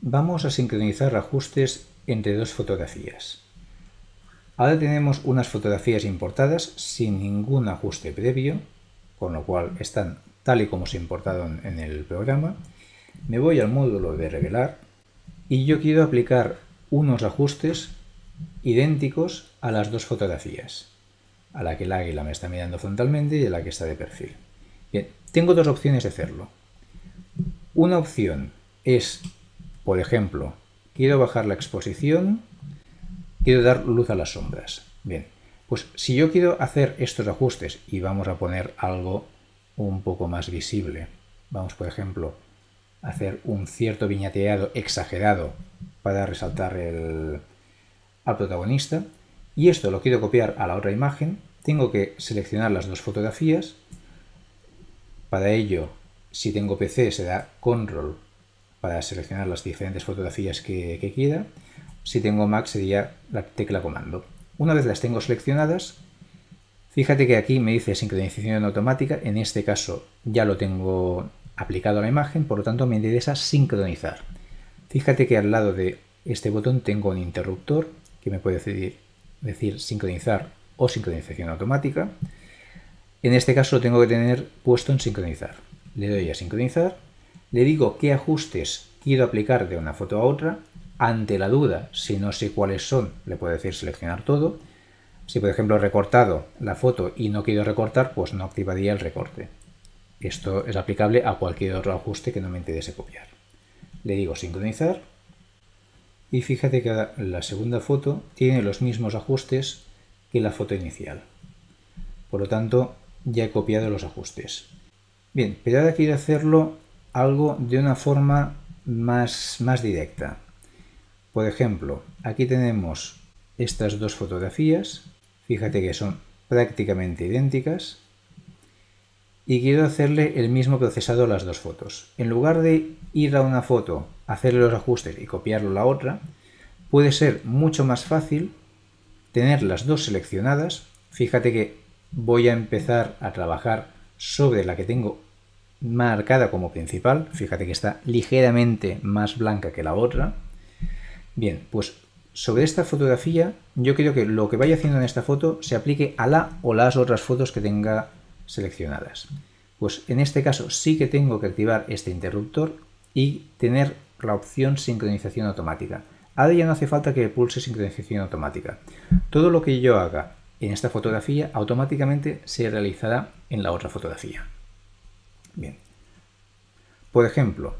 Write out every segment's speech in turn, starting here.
Vamos a sincronizar ajustes entre dos fotografías. Ahora tenemos unas fotografías importadas sin ningún ajuste previo, con lo cual están tal y como se importaron en el programa. Me voy al módulo de revelar y yo quiero aplicar unos ajustes idénticos a las dos fotografías, a la que el águila me está mirando frontalmente y a la que está de perfil. Bien, tengo dos opciones de hacerlo. Una opción es, por ejemplo, quiero bajar la exposición, quiero dar luz a las sombras. Bien, pues si yo quiero hacer estos ajustes y vamos a poner algo un poco más visible, vamos por ejemplo a hacer un cierto viñateado exagerado para resaltar el, al protagonista y esto lo quiero copiar a la otra imagen, tengo que seleccionar las dos fotografías. Para ello, si tengo PC, se da control para seleccionar las diferentes fotografías que, que quiera. Si tengo Mac, sería la tecla comando. Una vez las tengo seleccionadas, fíjate que aquí me dice sincronización automática. En este caso ya lo tengo aplicado a la imagen, por lo tanto me interesa sincronizar. Fíjate que al lado de este botón tengo un interruptor que me puede decir, decir sincronizar o sincronización automática. En este caso lo tengo que tener puesto en sincronizar. Le doy a sincronizar, le digo qué ajustes quiero aplicar de una foto a otra. Ante la duda, si no sé cuáles son, le puedo decir seleccionar todo. Si por ejemplo he recortado la foto y no quiero recortar, pues no activaría el recorte. Esto es aplicable a cualquier otro ajuste que no me interese copiar. Le digo sincronizar y fíjate que la segunda foto tiene los mismos ajustes que la foto inicial. Por lo tanto, ya he copiado los ajustes. Bien, pero ahora quiero hacerlo algo de una forma más, más directa. Por ejemplo, aquí tenemos estas dos fotografías. Fíjate que son prácticamente idénticas. Y quiero hacerle el mismo procesado a las dos fotos. En lugar de ir a una foto hacerle los ajustes y copiarlo la otra, puede ser mucho más fácil tener las dos seleccionadas. Fíjate que voy a empezar a trabajar sobre la que tengo marcada como principal. Fíjate que está ligeramente más blanca que la otra. Bien, pues sobre esta fotografía yo quiero que lo que vaya haciendo en esta foto se aplique a la o las otras fotos que tenga seleccionadas. Pues en este caso sí que tengo que activar este interruptor y tener la opción sincronización automática. Ahora ya no hace falta que pulse sincronización automática. Todo lo que yo haga en esta fotografía automáticamente se realizará en la otra fotografía. Bien. Por ejemplo,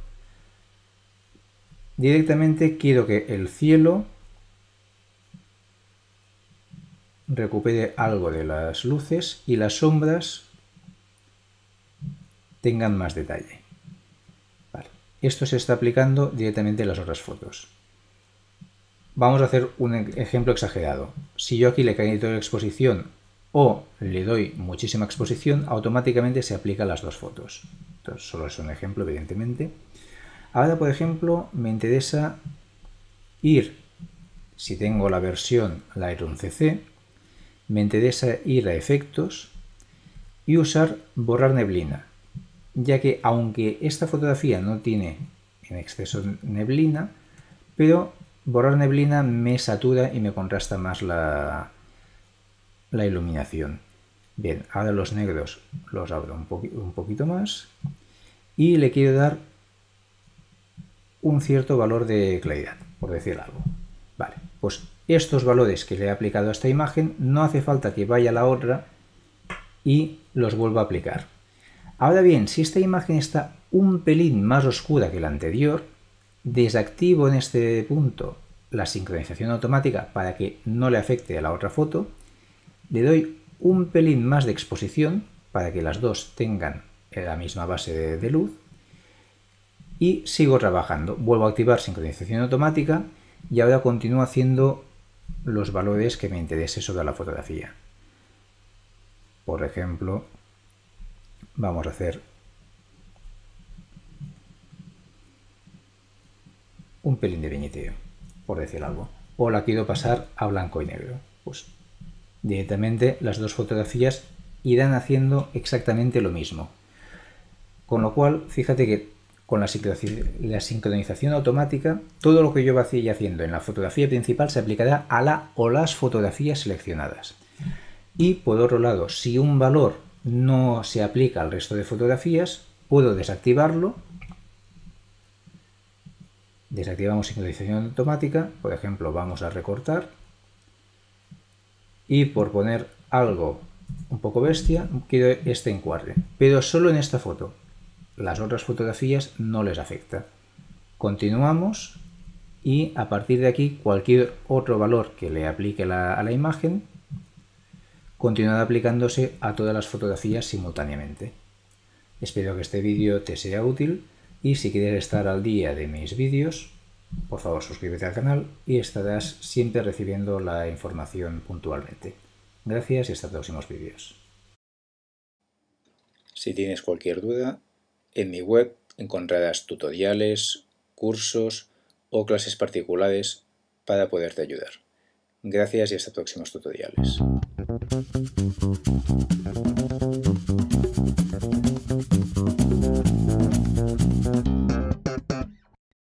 directamente quiero que el cielo recupere algo de las luces y las sombras tengan más detalle. Esto se está aplicando directamente en las otras fotos. Vamos a hacer un ejemplo exagerado. Si yo aquí le caigo la exposición o le doy muchísima exposición, automáticamente se aplica a las dos fotos. Entonces, solo es un ejemplo, evidentemente. Ahora, por ejemplo, me interesa ir, si tengo la versión Lightroom CC, me interesa ir a efectos y usar borrar neblina ya que aunque esta fotografía no tiene en exceso neblina, pero borrar neblina me satura y me contrasta más la, la iluminación. Bien, ahora los negros los abro un, un poquito más y le quiero dar un cierto valor de claridad, por decir algo. Vale, pues estos valores que le he aplicado a esta imagen no hace falta que vaya a la otra y los vuelva a aplicar. Ahora bien, si esta imagen está un pelín más oscura que la anterior, desactivo en este punto la sincronización automática para que no le afecte a la otra foto, le doy un pelín más de exposición para que las dos tengan la misma base de, luz y sigo trabajando. Vuelvo a activar sincronización automática y ahora continúo haciendo los valores que me interese sobre la fotografía. Por ejemplo, vamos a hacer un pelín de viñeteo, por decir algo. O la quiero pasar a blanco y negro. Pues Directamente las dos fotografías irán haciendo exactamente lo mismo. Con lo cual, fíjate que con la sincronización automática, todo lo que yo vaya haciendo en la fotografía principal se aplicará a la o las fotografías seleccionadas. Y por otro lado, si un valor no se aplica al resto de fotografías, puedo desactivarlo. Desactivamos sincronización automática, por ejemplo, vamos a recortar. Y por poner algo un poco bestia, quiero este encuadre, pero solo en esta foto las otras fotografías no les afecta. Continuamos y a partir de aquí cualquier otro valor que le aplique a la imagen continuará aplicándose a todas las fotografías simultáneamente. Espero que este vídeo te sea útil y si quieres estar al día de mis vídeos, por favor suscríbete al canal y estarás siempre recibiendo la información puntualmente. Gracias y hasta próximos vídeos. Si tienes cualquier duda, en mi web encontrarás tutoriales, cursos o clases particulares para poderte ayudar. Gracias y hasta próximos tutoriales.